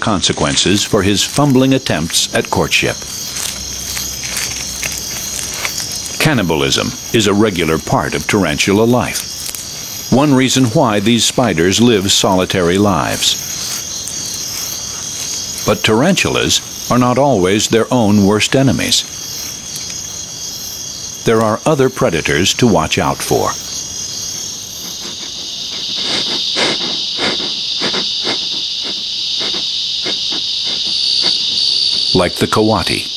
consequences for his fumbling attempts at courtship. Cannibalism is a regular part of tarantula life. One reason why these spiders live solitary lives. But tarantulas are not always their own worst enemies. There are other predators to watch out for. Like the coati.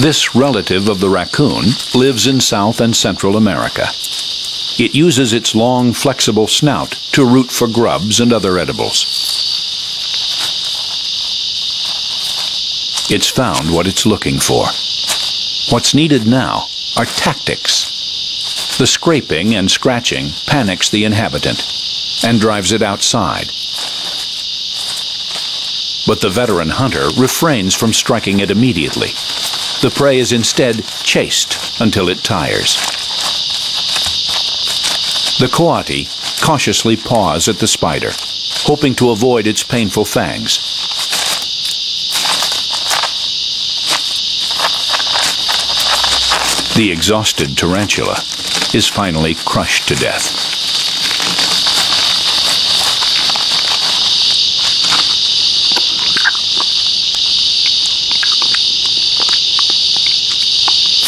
This relative of the raccoon lives in South and Central America. It uses its long, flexible snout to root for grubs and other edibles. It's found what it's looking for. What's needed now are tactics. The scraping and scratching panics the inhabitant and drives it outside. But the veteran hunter refrains from striking it immediately. The prey is instead chased until it tires. The coati cautiously paws at the spider, hoping to avoid its painful fangs. The exhausted tarantula is finally crushed to death.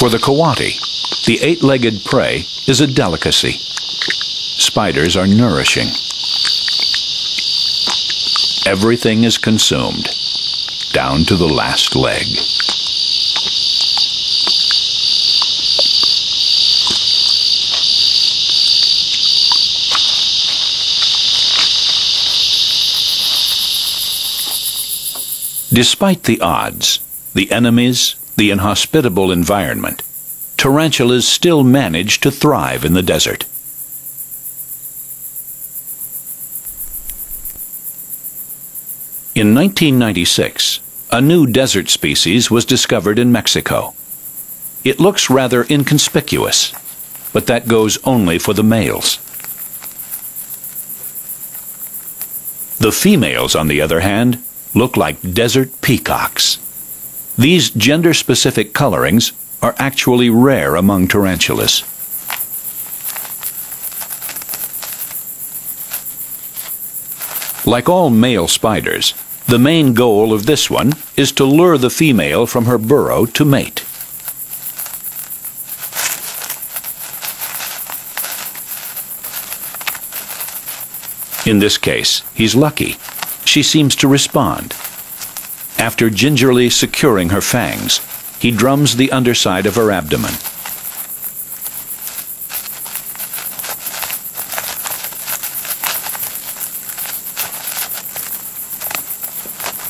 For the coati, the eight-legged prey is a delicacy. Spiders are nourishing. Everything is consumed, down to the last leg. Despite the odds, the enemies, the inhospitable environment, tarantulas still manage to thrive in the desert. In 1996, a new desert species was discovered in Mexico. It looks rather inconspicuous, but that goes only for the males. The females, on the other hand, look like desert peacocks. These gender-specific colorings are actually rare among tarantulas. Like all male spiders, the main goal of this one is to lure the female from her burrow to mate. In this case, he's lucky. She seems to respond. After gingerly securing her fangs, he drums the underside of her abdomen.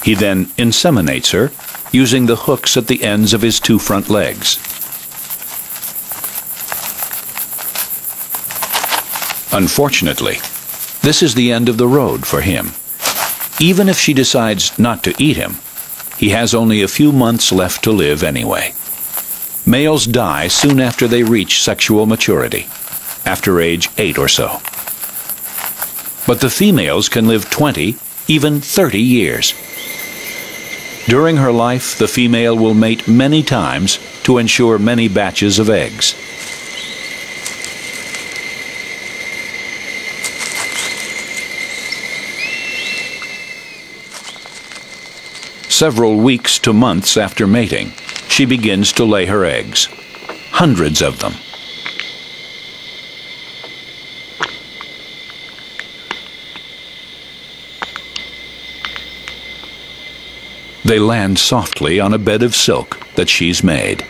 He then inseminates her using the hooks at the ends of his two front legs. Unfortunately, this is the end of the road for him. Even if she decides not to eat him, he has only a few months left to live anyway. Males die soon after they reach sexual maturity, after age 8 or so. But the females can live 20, even 30 years. During her life, the female will mate many times to ensure many batches of eggs. Several weeks to months after mating, she begins to lay her eggs. Hundreds of them. They land softly on a bed of silk that she's made.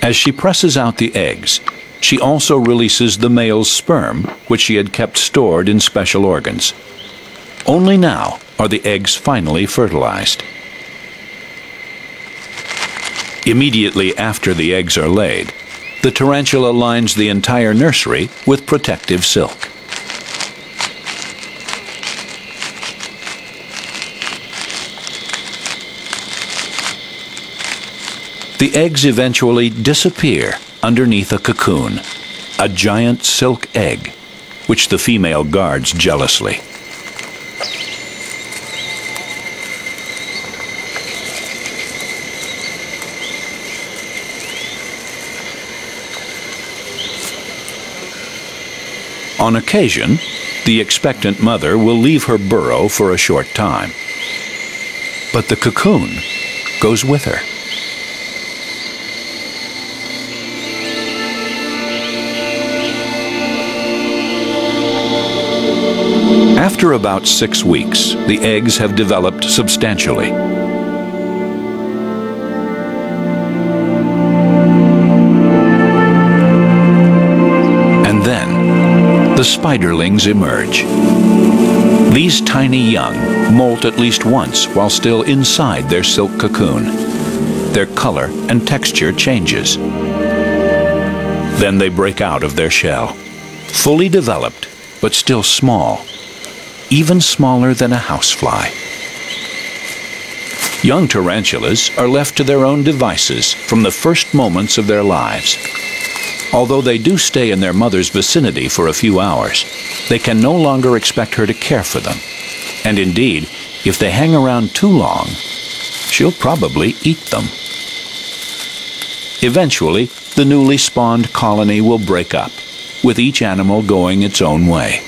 As she presses out the eggs, she also releases the male's sperm, which she had kept stored in special organs. Only now are the eggs finally fertilized. Immediately after the eggs are laid, the tarantula lines the entire nursery with protective silk. The eggs eventually disappear underneath a cocoon, a giant silk egg, which the female guards jealously. On occasion, the expectant mother will leave her burrow for a short time. But the cocoon goes with her. After about six weeks, the eggs have developed substantially. The spiderlings emerge. These tiny young molt at least once while still inside their silk cocoon. Their color and texture changes. Then they break out of their shell, fully developed, but still small even smaller than a housefly. Young tarantulas are left to their own devices from the first moments of their lives. Although they do stay in their mother's vicinity for a few hours, they can no longer expect her to care for them. And indeed, if they hang around too long, she'll probably eat them. Eventually, the newly spawned colony will break up, with each animal going its own way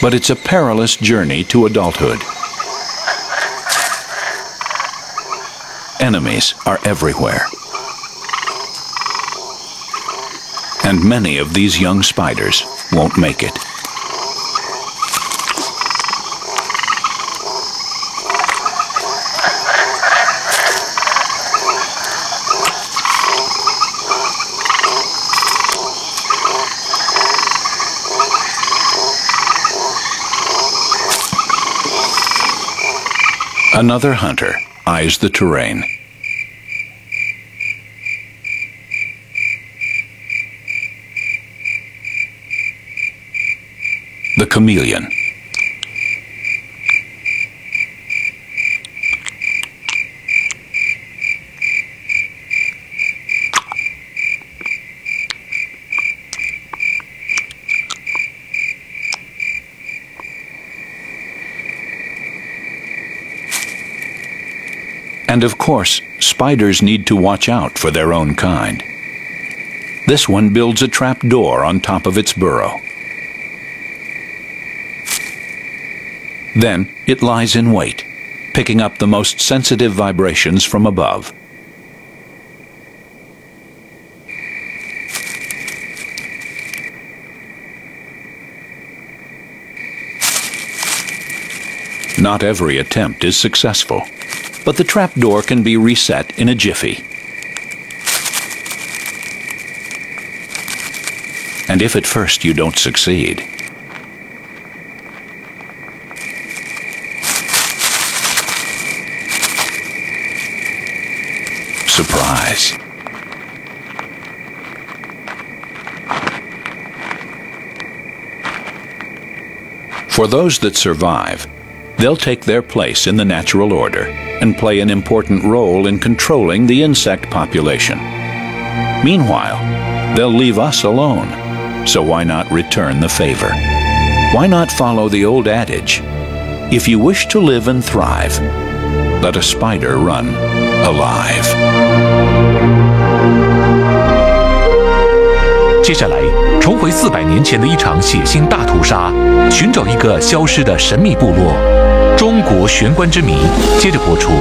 but it's a perilous journey to adulthood. Enemies are everywhere. And many of these young spiders won't make it. Another hunter eyes the terrain. The chameleon. And of course, spiders need to watch out for their own kind. This one builds a trap door on top of its burrow. Then it lies in wait, picking up the most sensitive vibrations from above. Not every attempt is successful but the trapdoor can be reset in a jiffy. And if at first you don't succeed, For those that survive, they'll take their place in the natural order and play an important role in controlling the insect population. Meanwhile, they'll leave us alone, so why not return the favor? Why not follow the old adage, if you wish to live and thrive, let a spider run alive. 接下来， 重回四百年前的一场血腥大屠杀，寻找一个消失的神秘部落。中国玄关之谜，接着播出。